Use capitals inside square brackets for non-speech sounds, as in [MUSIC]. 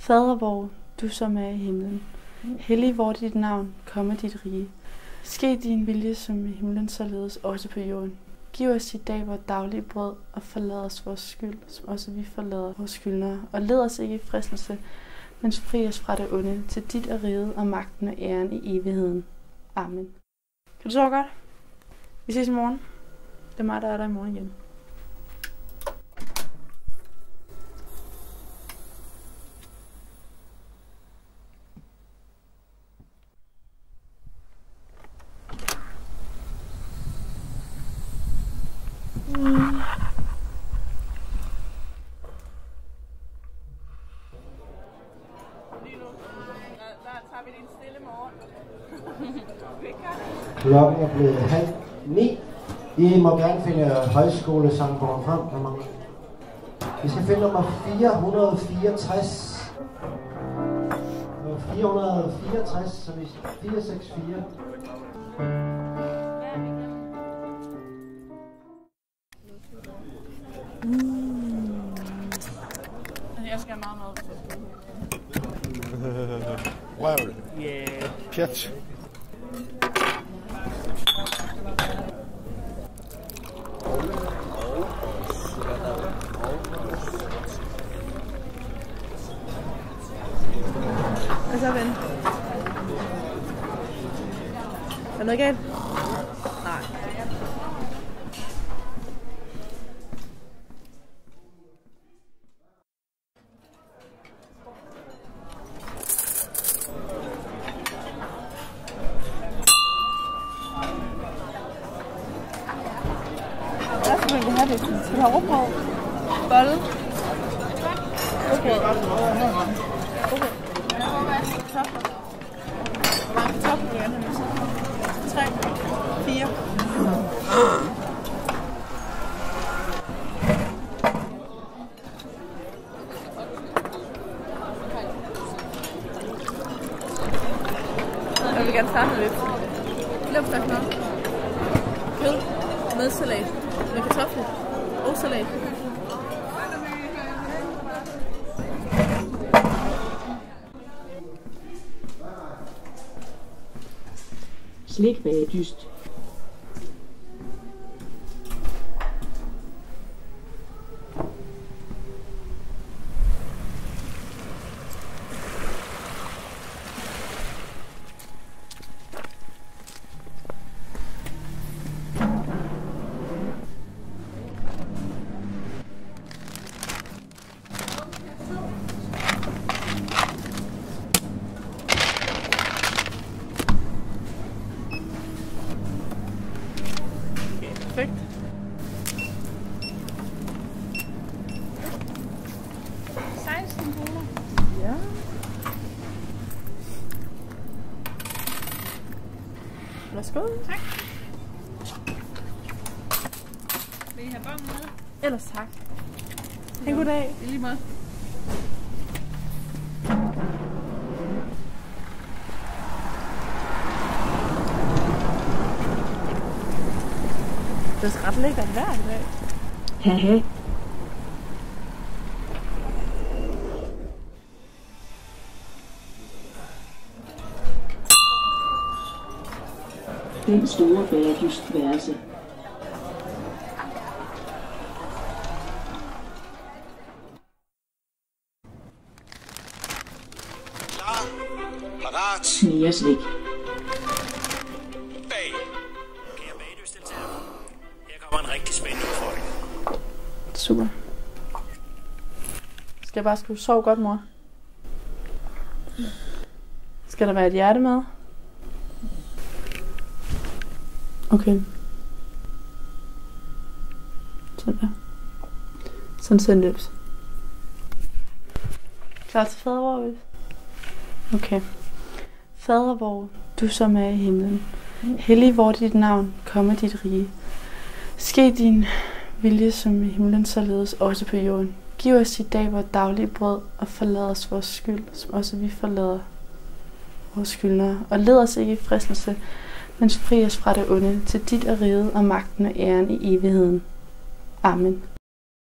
Fader vor, du som er i himlen. Hellig vor dit navn, komme dit rige. Ske din vilje som i himlen, således også på jorden. Giv os i dag vores daglige brød, og forlad os vores skyld, som også vi forlader vores skyldnere. Og led os ikke i fristelse, men fri os fra det onde, til dit er riget og magten og æren i evigheden. Amen. Kan du sove godt? Vi ses i morgen. Det er mig, der er der i morgen igen. [LAUGHS] Klokken er blevet halv ni. I må gerne finde højskolesangbogen frem. Der mangler. Vi skal finde nummer 464. Nummer 464, som i 464. Jeg skal have meget Yeah. Catch. Seven. Really good. Have? Skal du have råbrød? Bolle? Okay. Okay. Kartofler. Hvor mange kartofler vil du gerne have? Tre. Fire. Jeg vil gerne starte med lidt. Leverpostejsmad. Kød med salat. Med kartofler og salat. Slikbagedyst. Perfekt. Ja. Værsgo. Tak. Vil I have bongen med? Ellers tak. Ha' en god dag. I lige måde. Det er ret lækkert vejr i dag. Haha. Den store bagedystværelse. Klar. Parat. Snegerslik. Bag. Kære bagedysdeltagere, her kommer en rigtig spændende udfordring. Super. Skal jeg bare skrive sov godt, mor? Skal der være et hjerte med? Okay. Sådan der. Sådan send løbs. Klar til fadervor, vel? Okay. Fader vor, du som er i himlen. Hellig vor dit navn, komme dit rige. Ske din vilje som i himlen, således også på jorden. Giv os i dag vores daglige brød, og forlad os vores skyld, som også vi forlader vores skyldnere. Og led os ikke i fristelse, men fri os fra det onde, til dit er riget og magten og æren i evigheden. Amen.